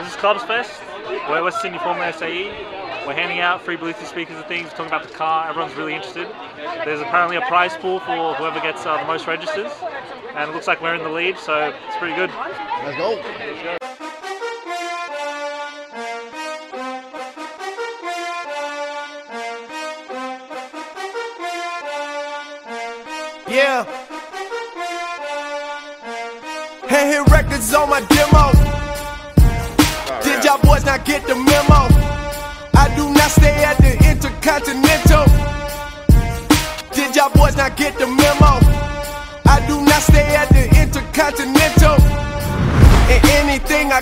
This is Clubs Fest. We're at West Sydney Formula SAE. We're handing out free Bluetooth speakers and things, We're talking about the car. Everyone's really interested. There's apparently a prize pool for whoever gets uh, the most registers, and it looks like we're in the lead, so it's pretty good. Let's go. Yeah. Hand hit records on my boys not get the memo? I do not stay at the Intercontinental. Did y'all boys not get the memo? I do not stay at the Intercontinental. And anything I